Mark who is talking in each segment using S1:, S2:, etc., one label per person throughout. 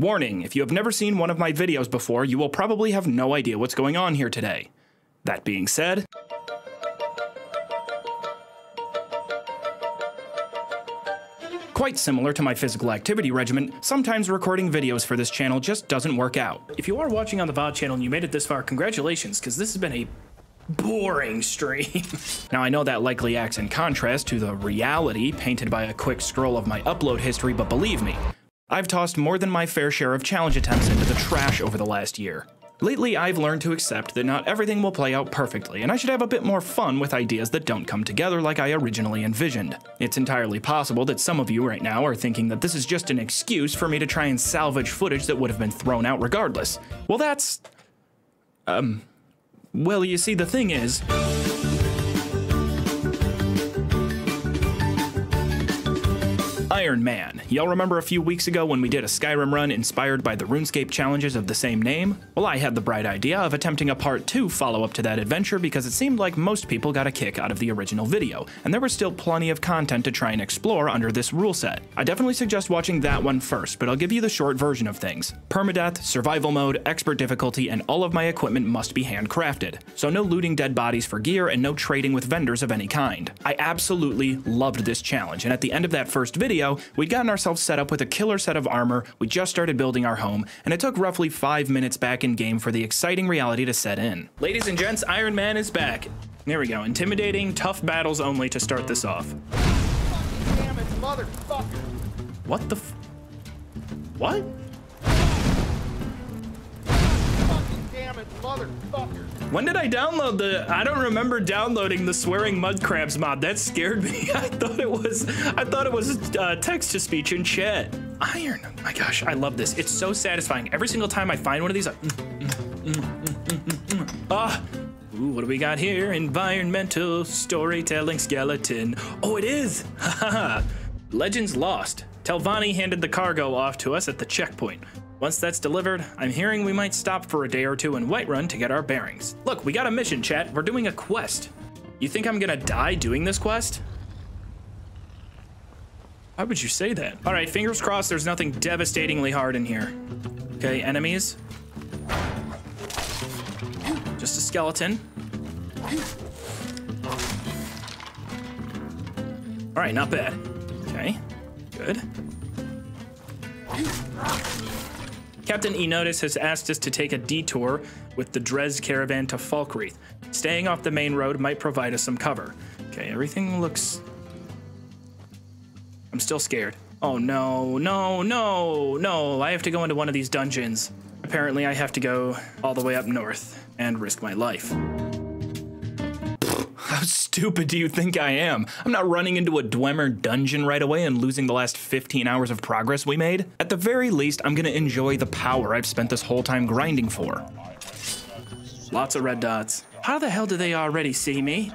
S1: Warning, if you have never seen one of my videos before, you will probably have no idea what's going on here today. That being said, Quite similar to my physical activity regimen, sometimes recording videos for this channel just doesn't work out. If you are watching on the VOD channel and you made it this far, congratulations, because this has been a boring stream. now, I know that likely acts in contrast to the reality painted by a quick scroll of my upload history, but believe me, I've tossed more than my fair share of challenge attempts into the trash over the last year. Lately, I've learned to accept that not everything will play out perfectly, and I should have a bit more fun with ideas that don't come together like I originally envisioned. It's entirely possible that some of you right now are thinking that this is just an excuse for me to try and salvage footage that would have been thrown out regardless. Well, that's. Um. Well, you see, the thing is. Iron Man. Y'all remember a few weeks ago when we did a Skyrim run inspired by the RuneScape challenges of the same name? Well, I had the bright idea of attempting a part 2 follow up to that adventure because it seemed like most people got a kick out of the original video, and there was still plenty of content to try and explore under this rule set. I definitely suggest watching that one first, but I'll give you the short version of things. Permadeath, survival mode, expert difficulty, and all of my equipment must be handcrafted. So no looting dead bodies for gear and no trading with vendors of any kind. I absolutely loved this challenge, and at the end of that first video, we'd gotten ourselves set up with a killer set of armor, we just started building our home, and it took roughly 5 minutes back in game for the exciting reality to set in. Ladies and gents, Iron Man is back. There we go, intimidating, tough battles only to start this off.
S2: Damn it, motherfucker!
S1: What the f- What?
S2: Motherfucker!
S1: When did I download the? I don't remember downloading the swearing mud crabs mod. That scared me. I thought it was. I thought it was uh, text to speech in chat. Iron. My gosh, I love this. It's so satisfying. Every single time I find one of these, mm, mm, mm, ah. Ooh, what do we got here? Environmental storytelling skeleton. Oh, it is. Haha. Legends lost. Telvanni handed the cargo off to us at the checkpoint. Once that's delivered, I'm hearing we might stop for a day or two in Whiterun to get our bearings. Look, we got a mission, chat. We're doing a quest. You think I'm gonna die doing this quest? Why would you say that? All right, fingers crossed there's nothing devastatingly hard in here. Okay, enemies. Just a skeleton. All right, not bad. Okay, good. Captain Enotis has asked us to take a detour with the Dres caravan to Falkreath. Staying off the main road might provide us some cover. Okay, everything looks. I'm still scared. Oh no, no, no, no. I have to go into one of these dungeons. Apparently, I have to go all the way up north and risk my life. Stupid do you think I am? I'm not running into a Dwemer dungeon right away and losing the last 15 hours of progress we made. At the very least, I'm gonna enjoy the power I've spent this whole time grinding for. Lots of red dots. How the hell do they already see me?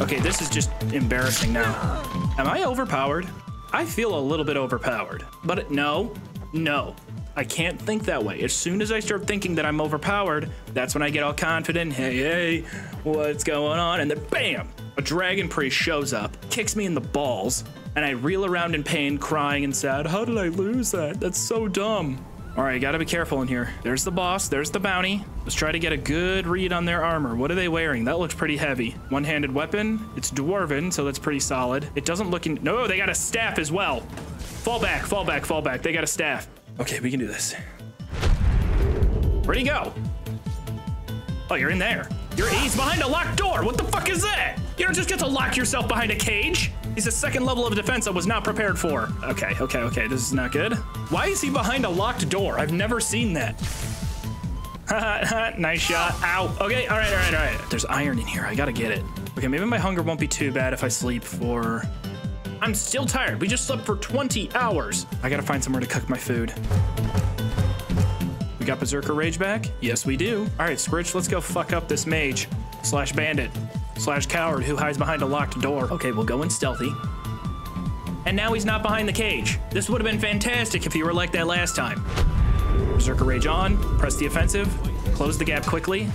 S1: Okay, this is just embarrassing now. Am I overpowered? I feel a little bit overpowered, but no, no. I can't think that way. As soon as I start thinking that I'm overpowered, that's when I get all confident. Hey, hey, what's going on? And then bam, a dragon priest shows up, kicks me in the balls, and I reel around in pain, crying and sad. How did I lose that? That's so dumb. All right, gotta be careful in here. There's the boss, there's the bounty. Let's try to get a good read on their armor. What are they wearing? That looks pretty heavy. One-handed weapon. It's dwarven, so that's pretty solid. It doesn't look in. No, they got a staff as well. Fall back, fall back, fall back. They got a staff. Okay, we can do this. Where'd he go? Oh, you're in there. You're he's behind a locked door. What the fuck is that? You don't just get to lock yourself behind a cage. He's a second level of defense I was not prepared for. Okay, okay, okay. This is not good. Why is he behind a locked door? I've never seen that. nice shot. Ow. Okay, all right, all right, all right. There's iron in here. I gotta get it. Okay, maybe my hunger won't be too bad if I sleep for I'm still tired. We just slept for 20 hours. I gotta find somewhere to cook my food. We got Berserker Rage back? Yes, we do. All right, Scritch, let's go fuck up this mage slash bandit slash coward who hides behind a locked door. Okay, we'll go in stealthy. And now he's not behind the cage. This would have been fantastic if you were like that last time. Berserker Rage on, press the offensive, close the gap quickly.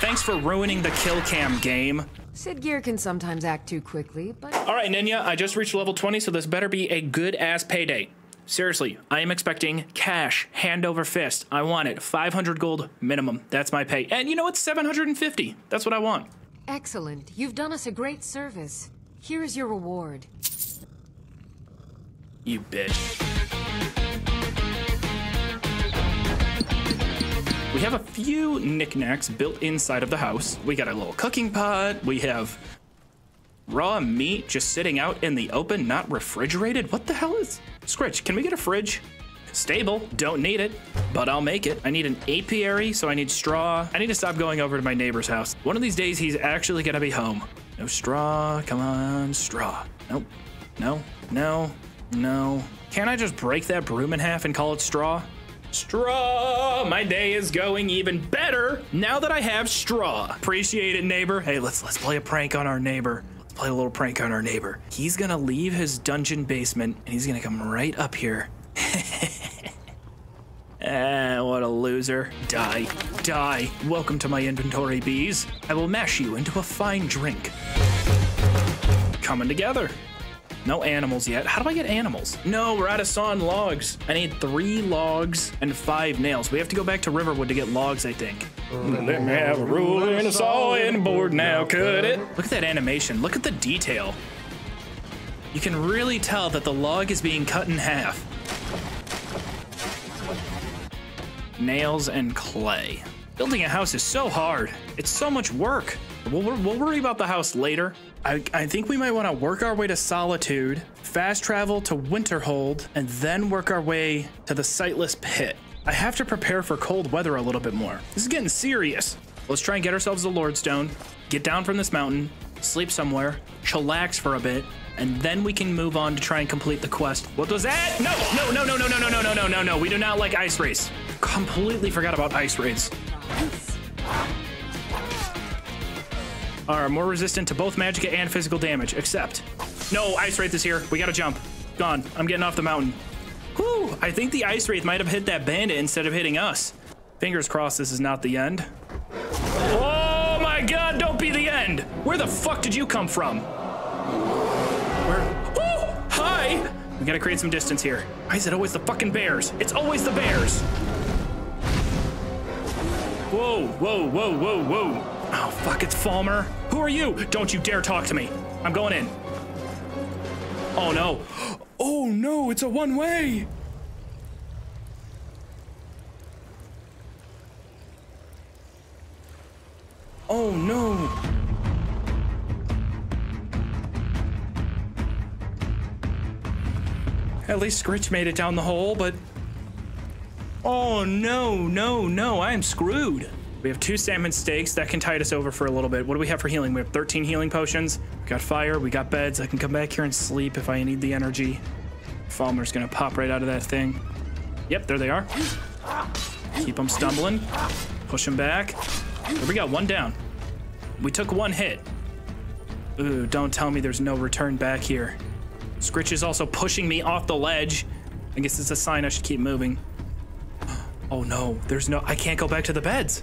S1: Thanks for ruining the kill cam game.
S3: Sid Gear can sometimes act too quickly, but
S1: All right, Ninya, I just reached level 20, so this better be a good ass payday. Seriously, I am expecting cash, hand over fist. I want it. 500 gold minimum. That's my pay. And you know what? 750. That's what I want.
S3: excellent. You've done us a great service. Here is your reward.
S1: You bitch. We have a few knickknacks built inside of the house. We got a little cooking pot. We have raw meat just sitting out in the open, not refrigerated. What the hell is Scritch? Can we get a fridge? Stable, don't need it, but I'll make it. I need an apiary, so I need straw. I need to stop going over to my neighbor's house. One of these days, he's actually gonna be home. No straw, come on, straw. Nope, no, no, no. Can't I just break that broom in half and call it straw? Straw! My day is going even better now that I have straw. Appreciate it, neighbor. Hey, let's let's play a prank on our neighbor. Let's play a little prank on our neighbor. He's gonna leave his dungeon basement and he's gonna come right up here. Ah, what a loser. Die. Die. Welcome to my inventory, bees. I will mash you into a fine drink. Coming together. No animals yet. How do I get animals? No, we're out of sawn logs. I need three logs and five nails. We have to go back to Riverwood to get logs, I think. Mm, Let me have a ruler and a saw and a board now. Cut it. Look at that animation. Look at the detail. You can really tell that the log is being cut in half. Nails and clay. Building a house is so hard. It's so much work. We'll, we'll worry about the house later. I, I think we might want to work our way to Solitude, fast travel to Winterhold, and then work our way to the Sightless Pit. I have to prepare for cold weather a little bit more. This is getting serious. Let's try and get ourselves a Lordstone, get down from this mountain, sleep somewhere, chillax for a bit, and then we can move on to try and complete the quest. What was that? No, no, no, no, no, no, no, no, no, no, no, no. We do not like ice wraiths. Completely forgot about ice wraiths. Are more resistant to both magic and physical damage, except. No, ice wraith is here. We gotta jump. Gone. I'm getting off the mountain. Whew, I think the ice wraith might have hit that bandit instead of hitting us. Fingers crossed this is not the end. Oh my god, don't be the end! Where the fuck did you come from? Where? Oh, hi! We gotta create some distance here. Why is it always the fucking bears? It's always the bears! Whoa, whoa, whoa, whoa, whoa. Oh, fuck, it's Falmer. Who are you? Don't you dare talk to me. I'm going in. Oh, no. Oh, no, it's a one way. Oh, no. At least Scritch made it down the hole, but Oh no, no, no, I am screwed. We have two salmon steaks that can tide us over for a little bit. What do we have for healing? We have 13 healing potions. We got fire, we got beds. I can come back here and sleep if I need the energy. Falmer's gonna pop right out of that thing. Yep, there they are. Keep them stumbling. Push them back. There we go, one down. We took one hit. Ooh, don't tell me there's no return back here. Scritch is also pushing me off the ledge. I guess it's a sign I should keep moving. Oh no, there's no, I can't go back to the beds.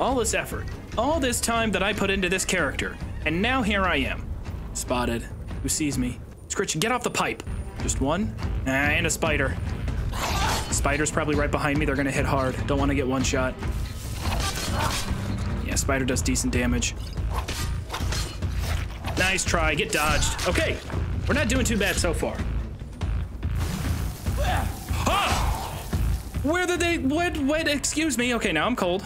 S1: All this effort, all this time that I put into this character, and now here I am. Spotted. Who sees me? Scritch, get off the pipe. Just one, Ah, and a spider. Spider's probably right behind me. They're gonna hit hard. Don't want to get one shot. Yeah, spider does decent damage. Nice try. Get dodged. Okay, we're not doing too bad so far. Where did they? What? What? Excuse me. Okay, now I'm cold.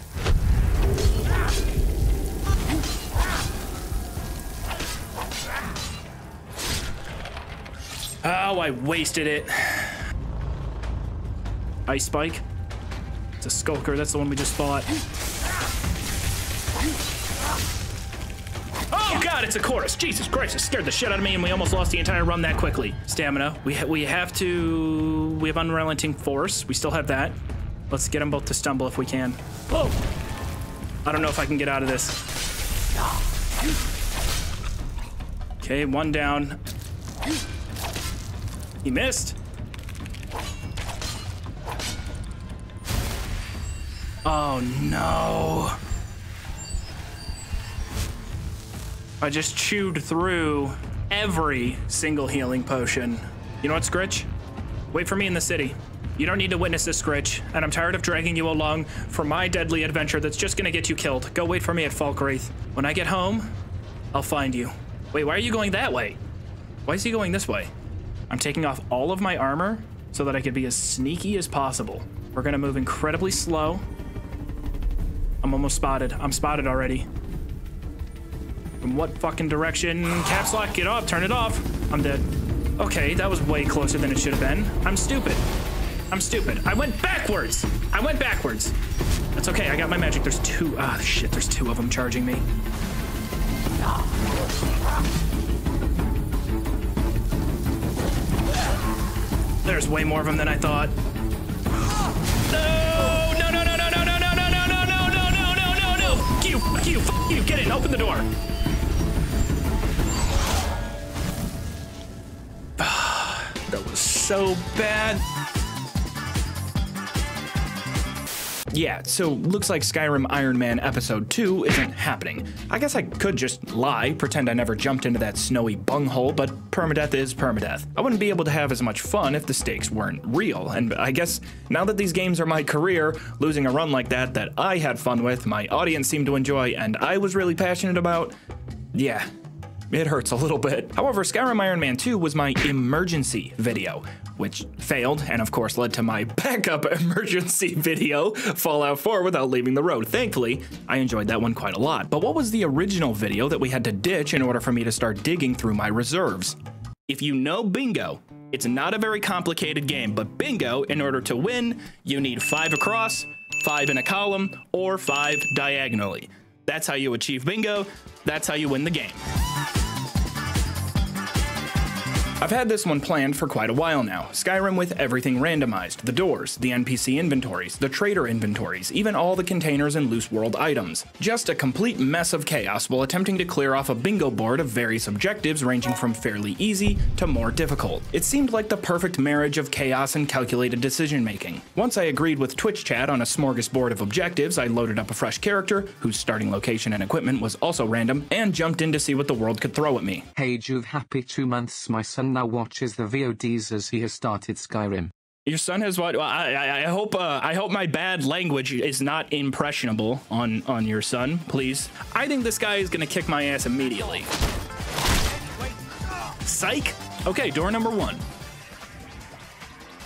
S1: Oh, I wasted it. Ice Spike. It's a Skulker. That's the one we just fought. Oh God, it's a Chaurus. Jesus Christ, it scared the shit out of me, and we almost lost the entire run that quickly. Stamina. We ha we have to. We have unrelenting force. We still have that. Let's get them both to stumble if we can. Whoa! I don't know if I can get out of this. Okay, one down. He missed. Oh no. I just chewed through every single healing potion. You know what, Scritch? Wait for me in the city. You don't need to witness this, Scritch, and I'm tired of dragging you along for my deadly adventure that's just gonna get you killed. Go wait for me at Falkreath. When I get home, I'll find you. Wait, why are you going that way? Why is he going this way? I'm taking off all of my armor so that I could be as sneaky as possible. We're gonna move incredibly slow. I'm almost spotted. I'm spotted already. From what fucking direction? Caps lock, get off, turn it off. I'm dead. Okay, that was way closer than it should have been. I'm stupid. I'm stupid. I went backwards. I went backwards. That's okay, I got my magic. There's two. Ah, shit, there's two of them charging me. There's way more of them than I thought. No! No, no, no, no, no, no, no, no, no, no, no, no, no, no, no, no! Fuck you, fuck you, fuck you! Get in, open the door! that was so bad. Yeah, so looks like Skyrim Iron Man Episode 2 isn't happening. I guess I could just lie, pretend I never jumped into that snowy bunghole, but permadeath is permadeath. I wouldn't be able to have as much fun if the stakes weren't real, and I guess now that these games are my career, losing a run like that that I had fun with, my audience seemed to enjoy, and I was really passionate about, yeah, it hurts a little bit. However, Skyrim Iron Man 2 was my emergency video, which failed and of course led to my backup emergency video, Fallout 4 without leaving the road. Thankfully, I enjoyed that one quite a lot. But what was the original video that we had to ditch in order for me to start digging through my reserves? If you know bingo, it's not a very complicated game, but bingo, in order to win, you need five across, five in a column, or five diagonally. That's how you achieve bingo, that's how you win the game. I've had this one planned for quite a while now. Skyrim with everything randomized the doors, the NPC inventories, the trader inventories, even all the containers and loose world items. Just a complete mess of chaos while attempting to clear off a bingo board of various objectives ranging from fairly easy to more difficult. It seemed like the perfect marriage of chaos and calculated decision making. Once I agreed with Twitch chat on a smorgasbord of objectives, I loaded up a fresh character, whose starting location and equipment was also random, and jumped in to see what the world could throw at me.
S4: Hey Joov, happy two months. My son now watches the VODs as he has started Skyrim.
S1: Your son has what? Well, I, I, I hope uh, I hope my bad language is not impressionable on on your son. Please, I think this guy is gonna kick my ass immediately. Psych. Okay, door number one.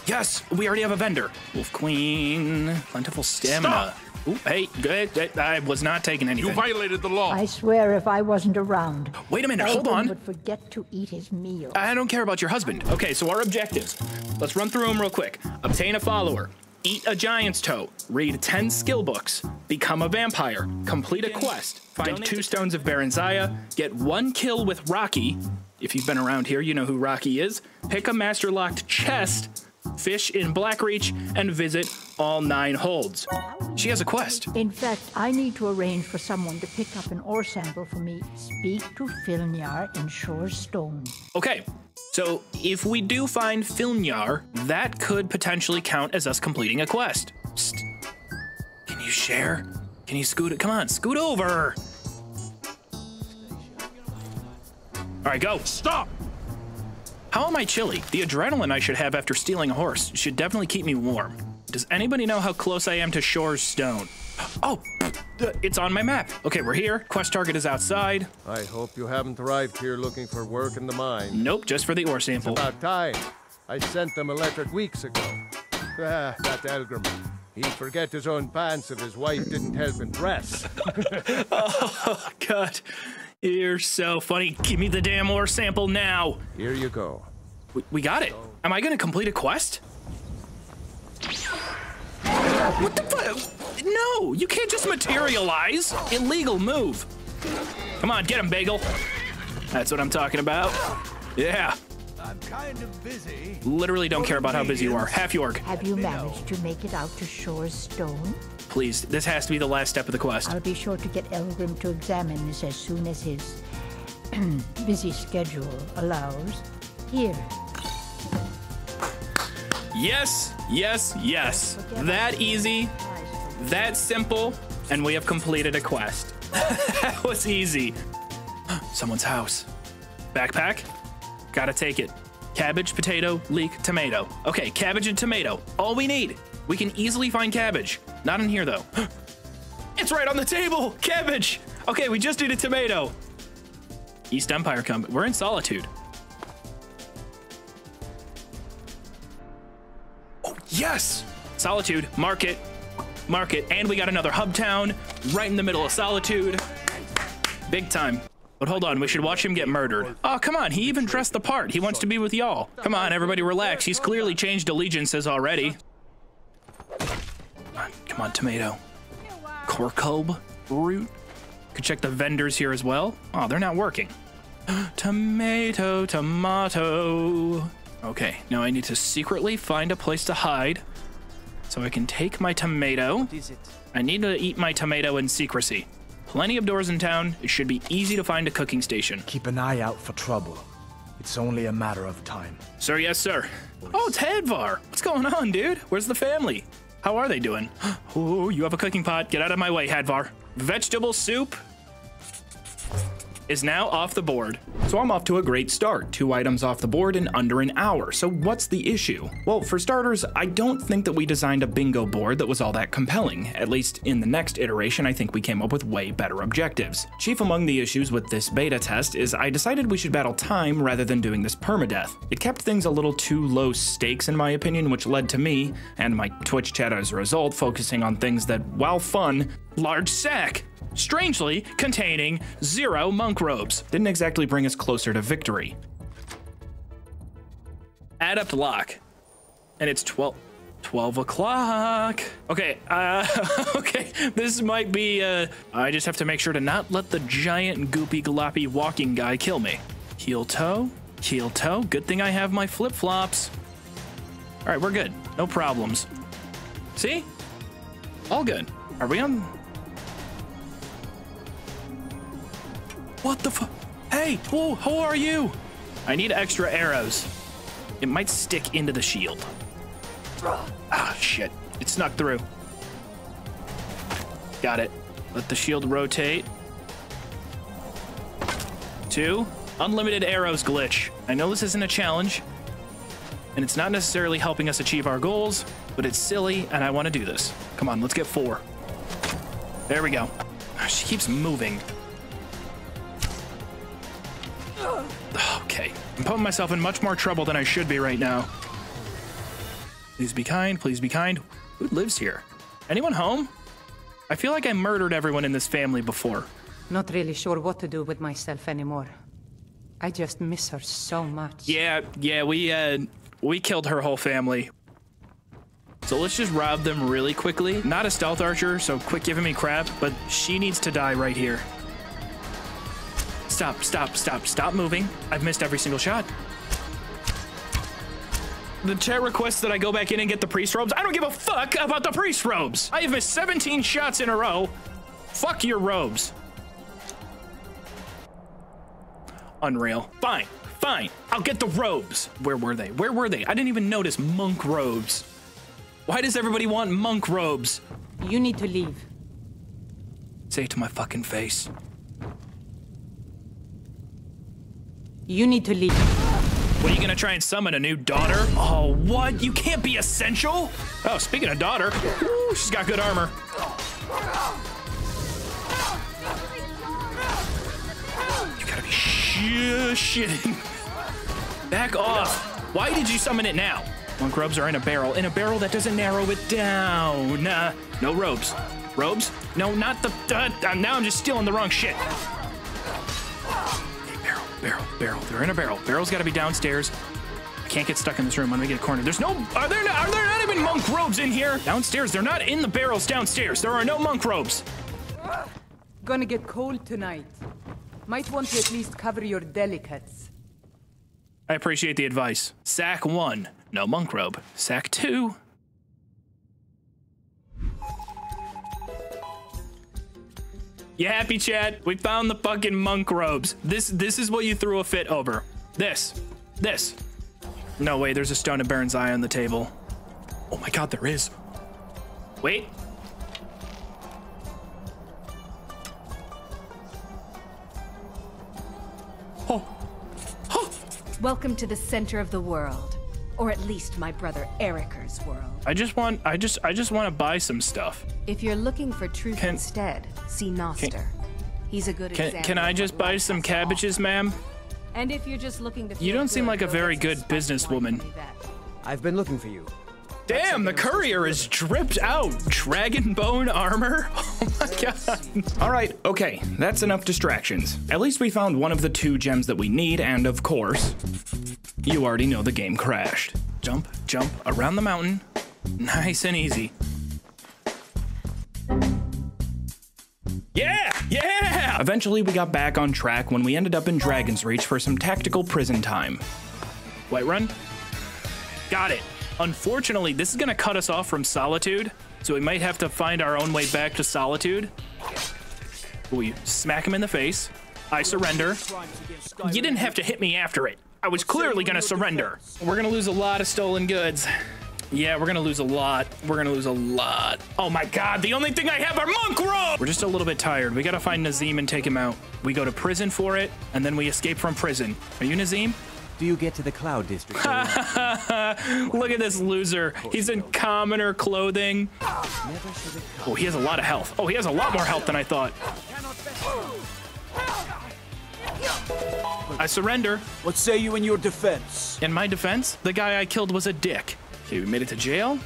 S1: Yes, we already have a vendor. Wolf Queen, plentiful stamina. Ooh, hey, good. I was not taking anything.
S5: You violated the law.
S6: I swear if I wasn't around,
S1: Wait a minute, hold on.
S6: would forget to eat his meal.
S1: I don't care about your husband. Okay, so our objectives. Let's run through them real quick. Obtain a follower. Eat a giant's toe. Read 10 skill books. Become a vampire. Complete a quest. Find two stones of Barenziah. Get one kill with Rocky. If you've been around here, you know who Rocky is. Pick a master locked chest. Fish in Blackreach and visit all nine holds. She has a quest.
S6: In fact, I need to arrange for someone to pick up an ore sample for me. Speak to Filnjar in Shor's Stone.
S1: Okay, so if we do find Filnjar, that could potentially count as us completing a quest. Psst. Can you share? Can you scoot it? Come on, scoot over. All right, go.
S5: Stop!
S1: How am I chilly? The adrenaline I should have after stealing a horse should definitely keep me warm. Does anybody know how close I am to Shor's Stone? Oh, it's on my map. Okay, we're here. Quest target is outside.
S7: I hope you haven't arrived here looking for work in the mine.
S1: Nope, just for the ore sample.
S7: About time. I sent them electric weeks ago. Ah, that Elgrim. He'd forget his own pants if his wife didn't help him dress.
S1: Oh, God. You're so funny. Give me the damn ore sample now.
S7: Here you go.
S1: We, we got it. Am I gonna complete a quest? What the fuck? No, you can't just materialize. Illegal move. Come on, get him, Bagel. That's what I'm talking about. Yeah.
S5: I'm kind of busy.
S1: Literally don't care about how busy you are. Hafjorg.
S6: Have you managed to make it out to Shor's Stone?
S1: Please, this has to be the last step of the quest.
S6: I'll be sure to get Elgrim to examine this as soon as his busy schedule allows. Here,
S1: Yes, yes, yes. That easy, that simple, and we have completed a quest. that was easy. someone's house. Backpack? Gotta take it. Cabbage, potato, leek, tomato. Okay, cabbage and tomato. All we need. We can easily find cabbage. Not in here, though. it's right on the table! Cabbage! Okay, we just need a tomato. East Empire come. We're in solitude. Yes! Solitude, market, market, and we got another hub town right in the middle of solitude. Big time. But hold on, we should watch him get murdered. Oh, come on, he even dressed the part. He wants to be with y'all. Come on, everybody relax. He's clearly changed allegiances already. Come on, come on tomato. Corcob root. Could check the vendors here as well. Oh, they're not working. tomato, tomato. Okay, now I need to secretly find a place to hide so I can take my tomato. I need to eat my tomato in secrecy. Plenty of doors in town. It should be easy to find a cooking station.
S8: Keep an eye out for trouble. It's only a matter of time.
S1: Sir, yes, sir. Oh, it's Hadvar. What's going on, dude? Where's the family? How are they doing? Oh, you have a cooking pot. Get out of my way, Hadvar. Vegetable soup is now off the board. So I'm off to a great start. Two items off the board in under an hour. So what's the issue? Well, for starters, I don't think that we designed a bingo board that was all that compelling. At least in the next iteration, I think we came up with way better objectives. Chief among the issues with this beta test is I decided we should battle time rather than doing this permadeath. It kept things a little too low stakes in my opinion, which led to me, and my Twitch chat as a result, focusing on things that, while fun, large sack strangely containing zero monk robes. Didn't exactly bring us closer to victory. Adept lock. And it's 12, 12 o'clock. Okay, uh, okay, this might be, uh, I just have to make sure to not let the giant goopy gloppy walking guy kill me. Heel toe, heel toe. Good thing I have my flip flops. All right, we're good. No problems. See? All good. Are we on? What the fu- Hey, who, who are you? I need extra arrows. It might stick into the shield. Ah, shit. It snuck through. Got it. Let the shield rotate. Two. Unlimited arrows glitch. I know this isn't a challenge, and it's not necessarily helping us achieve our goals, but it's silly, and I want to do this. Come on, let's get four. There we go. Ah, She keeps moving. I'm putting myself in much more trouble than I should be right now. Please be kind, please be kind. Who lives here? Anyone home? I feel like I murdered everyone in this family before.
S9: Not really sure what to do with myself anymore. I just miss her so much.
S1: Yeah, yeah, we uh we killed her whole family. So let's just rob them really quickly. Not a stealth archer, so quit giving me crap, but she needs to die right here. Stop, stop, stop, stop moving. I've missed every single shot. The chat requests that I go back in and get the priest robes. I don't give a fuck about the priest robes. I have missed 17 shots in a row. Fuck your robes. Unreal. Fine, fine. I'll get the robes. Where were they? Where were they? I didn't even notice monk robes. Why does everybody want monk robes?
S9: You need to leave.
S1: Say it to my fucking face.
S9: You need to leave.
S1: What, are you gonna try and summon a new daughter? Oh, what? You can't be essential? Oh, speaking of daughter, she's got good armor. You gotta be sh- shitting. Back off. Why did you summon it now? Monk robes are in a barrel. In a barrel that doesn't narrow it down. Nah, no robes. Robes? No, not the. Uh, uh, now I'm just stealing the wrong shit. Barrel, barrel. They're in a barrel. Barrel's got to be downstairs. I can't get stuck in this room. I'm gonna get cornered. There's no. Are there? Not, are there not even monk robes in here? Downstairs. They're not in the barrels downstairs. There are no monk robes.
S9: Gonna get cold tonight. Might want to at least cover your delicates.
S1: I appreciate the advice. Sack one, no monk robe. Sack two. You happy, Chad? We found the fucking monk robes. This this is what you threw a fit over. This. This. No way, there's a stone of Barenziah on the table. Oh my god, there is. Wait. Oh!
S10: Welcome to the center of the world. Or at least my brother Eriker's world.
S1: I just want I just I just want to buy some stuff.
S10: If you're looking for truth
S1: Can-
S10: instead, see Noster. He's a good
S1: Can
S10: example.
S1: can I just buy some
S10: has to offer.
S1: cabbages, ma'am?
S10: And if you're just looking to
S1: You don't seem like a very good businesswoman.
S10: wine from me then.
S11: I've been looking for you.
S1: Damn, the courier is dripped out. Dragon bone armor? Oh my god. All right, okay, that's enough distractions. At least we found one of the two gems that we need, and of course, you already know the game crashed. Jump, jump around the mountain. Nice and easy. Yeah, yeah! Eventually, we got back on track when we ended up in Dragon's Reach for some tactical prison time. Whiterun? Got it. Unfortunately, this is gonna cut us off from Solitude, so we might have to find our own way back to Solitude. We smack him in the face. I surrender. You didn't have to hit me after it. I was clearly gonna surrender. We're gonna lose a lot of stolen goods. Yeah, we're gonna lose a lot. We're gonna lose a lot. Oh my god, the only thing I have are monk robes! We're just a little bit tired. We gotta find Nazim and take him out. We go to prison for it, and then we escape from prison. Are you Nazim?
S11: Do you get to the Cloud District?
S1: Look at this loser. He's in commoner clothing. Oh, he has a lot of health. Oh, he has a lot more health than I thought. I surrender.
S12: What say you in your defense?
S1: In my defense, the guy I killed was a dick. Okay, we made it to jail.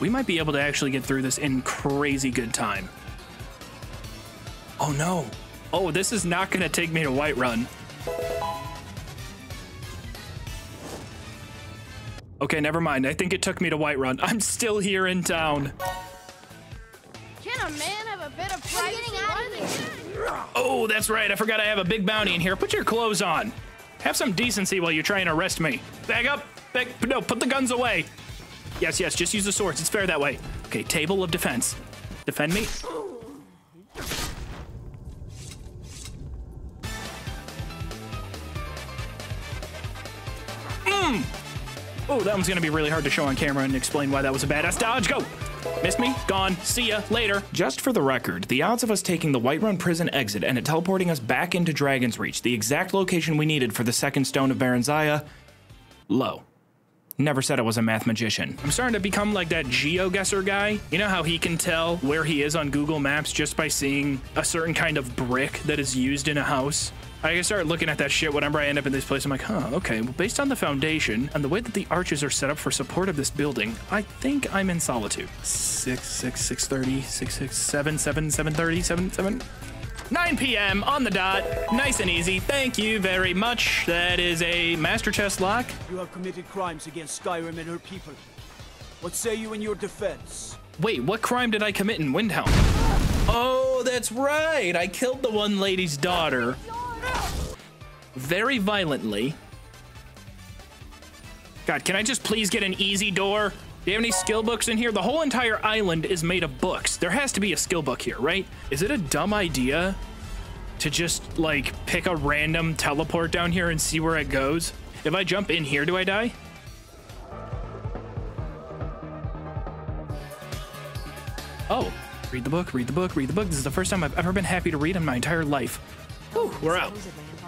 S1: We might be able to actually get through this in crazy good time. Oh no. Oh, this is not gonna take me to Whiterun. Okay, never mind. I think it took me to Whiterun. I'm still here in town.
S13: Can a man have a bit of privacy? getting out of here.
S1: Oh, that's right. I forgot I have a big bounty in here. Put your clothes on. Have some decency while you're trying to arrest me. Back up. Bag. No, put the guns away. Yes, yes. Just use the swords. It's fair that way. Okay, table of defense. Defend me. Oh, that one's gonna be really hard to show on camera and explain why that was a badass dodge. Go! Missed me, gone, see ya, later. Just for the record, the odds of us taking the Whiterun prison exit and it teleporting us back into Dragon's Reach, the exact location we needed for the second stone of Barenziah, low. Never said I was a math magician. I'm starting to become like that GeoGuessr guy. You know how he can tell where he is on Google Maps just by seeing a certain kind of brick that is used in a house? I start looking at that shit whenever I end up in this place. I'm like, huh, okay. Well, based on the foundation and the way that the arches are set up for support of this building, I think I'm in solitude. Six, six, six thirty, six, six, seven, seven, seven thirty, seven, seven. 9 p.m. on the dot. Nice and easy. Thank you very much. That is a master chest lock.
S12: You have committed crimes against Skyrim and her people. What say you in your defense?
S1: Wait, what crime did I commit in Windhelm? Oh, that's right. I killed the one lady's daughter very violently. God, can I just please get an easy door? Do you have any skill books in here? The whole entire island is made of books. There has to be a skill book here, right? Is it a dumb idea to just like pick a random teleport down here and see where it goes? If I jump in here, do I die? Oh, read the book, read the book, read the book. This is the first time I've ever been happy to read in my entire life. Whew, we're out.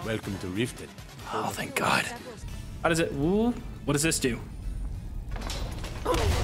S12: Welcome to Riften.
S1: Oh, thank God. How does it? Ooh, what does this do? Oh.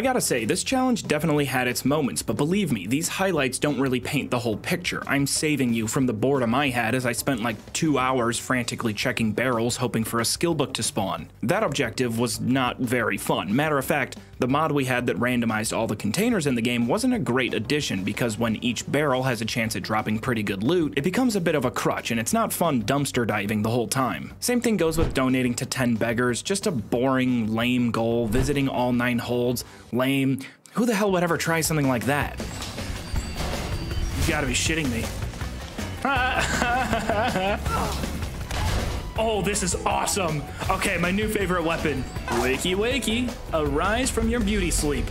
S1: I gotta say, this challenge definitely had its moments, but believe me, these highlights don't really paint the whole picture. I'm saving you from the boredom I had as I spent like two hours frantically checking barrels hoping for a skill book to spawn. That objective was not very fun. Matter of fact, the mod we had that randomized all the containers in the game wasn't a great addition because when each barrel has a chance at dropping pretty good loot, it becomes a bit of a crutch and it's not fun dumpster diving the whole time. Same thing goes with donating to 10 beggars, just a boring, lame goal, visiting all nine holds, lame. Who the hell would ever try something like that? You gotta be shitting me. oh, this is awesome. Okay, my new favorite weapon. Wakey wakey, arise from your beauty sleep.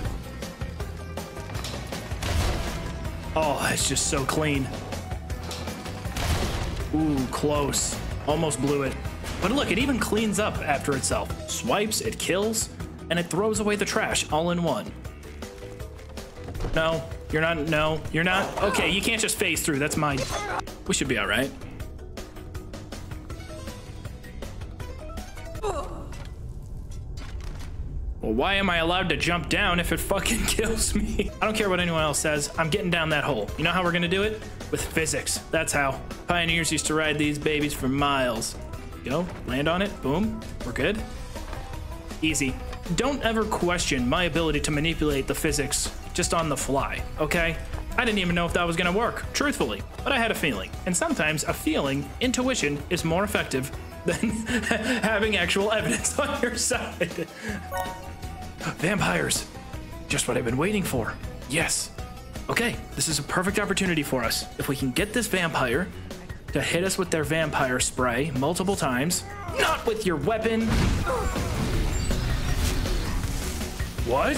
S1: Oh, it's just so clean. Ooh, close. Almost blew it. But look, it even cleans up after itself. Swipes, it kills, and it throws away the trash all in one. No, You're not, no, you're not. Okay, you can't just phase through. That's my, we should be all right. Well, why am I allowed to jump down if it fucking kills me? I don't care what anyone else says. I'm getting down that hole. You know how we're gonna do it? With physics. That's how. Pioneers used to ride these babies for miles. Go, land on it, boom, we're good. Easy. Don't ever question my ability to manipulate the physics just on the fly, okay? I didn't even know if that was gonna work, truthfully, but I had a feeling. And sometimes a feeling, intuition, is more effective than having actual evidence on your side. Vampires. Just what I've been waiting for. Yes. Okay, this is a perfect opportunity for us. If we can get this vampire to hit us with their vampire spray multiple times, not with your weapon. What?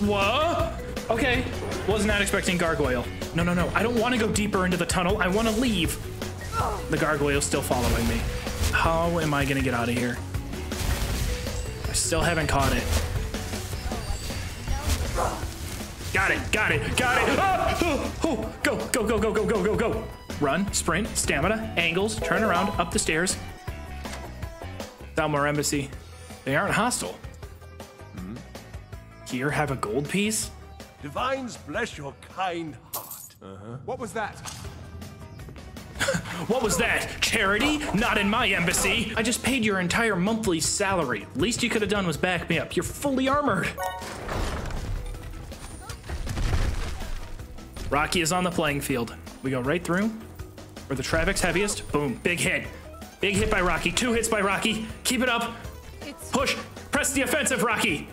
S1: What? Okay, was not expecting gargoyle. No, no, no, I don't want to go deeper into the tunnel. I want to leave. The gargoyle's still following me. How am I gonna get out of here? I still haven't caught it. Got it, got it, got it. Ah! Oh, oh, go, go, go, go, go, go, go, go. Run, sprint, stamina, angles, turn around, up the stairs. Thalmor Embassy. They aren't hostile. Here, have a gold piece?
S5: Divines bless your kind heart.
S8: Uh-huh. What was that?
S1: What was that? Charity? Not in my embassy. I just paid your entire monthly salary. Least you could have done was back me up. You're fully armored. Rocky is on the playing field. We go right through. Where the traffic's heaviest. Boom. Big hit. Big hit by Rocky. Two hits by Rocky. Keep it up. Push. Press the offensive, Rocky.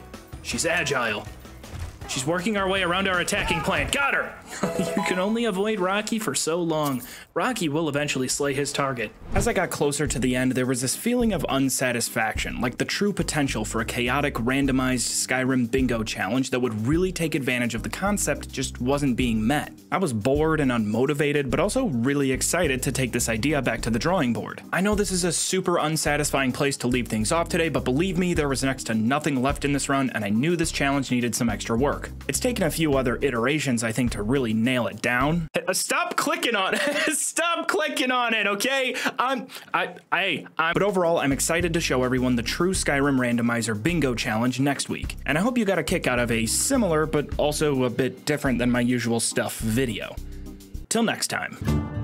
S1: She's agile. She's working our way around our attacking plan. Got her! you can only avoid Rocky for so long. Rocky will eventually slay his target. As I got closer to the end, there was this feeling of unsatisfaction, like the true potential for a chaotic, randomized Skyrim bingo challenge that would really take advantage of the concept just wasn't being met. I was bored and unmotivated, but also really excited to take this idea back to the drawing board. I know this is a super unsatisfying place to leave things off today, but believe me, there was next to nothing left in this run, and I knew this challenge needed some extra work. It's taken a few other iterations, I think, to really nail it down. Uh, Stop clicking on it. Stop clicking on it, okay? I'm, I, I, I'm. But overall, I'm excited to show everyone the true Skyrim Randomizer Bingo Challenge next week. And I hope you got a kick out of a similar, but also a bit different than my usual stuff video. Till next time.